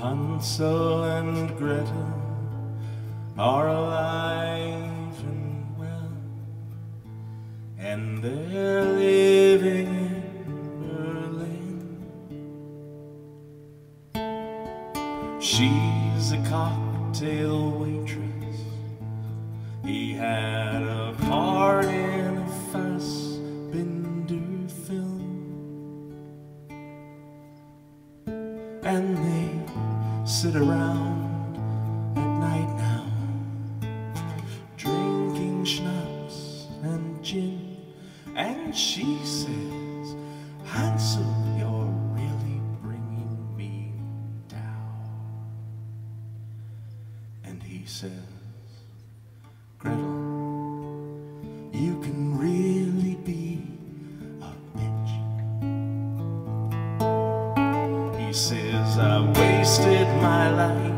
Hansel and Gretel are alive and well, and they're living in Berlin. She's a cocktail waitress. He had a part in a Fassbinder film, and they sit around at night now, drinking schnapps and gin. And she says, Hansel, you're really bringing me down. And he says, Gretel, He says, I wasted my life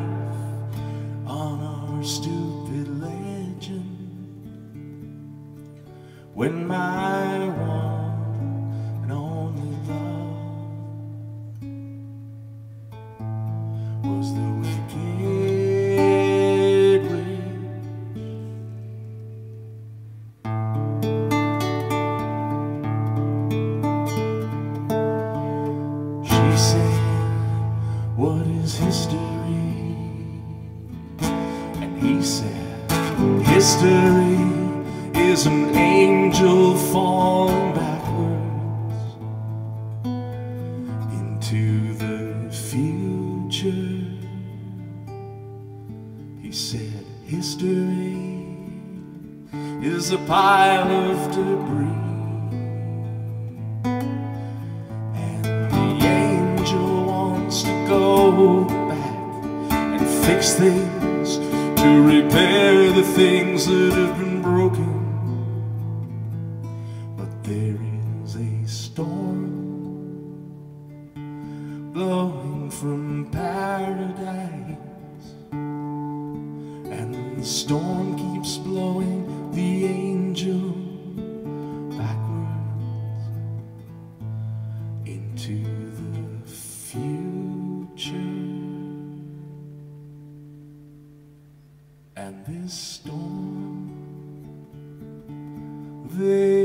on our stupid legend. When my one What is history? And he said, History is an angel falling backwards into the future. He said, History is a pile of debris. Back and fix things to repair the things that have been broken. But there is a storm blowing from paradise, and the storm keeps blowing the angel backwards into the future. And this storm, storm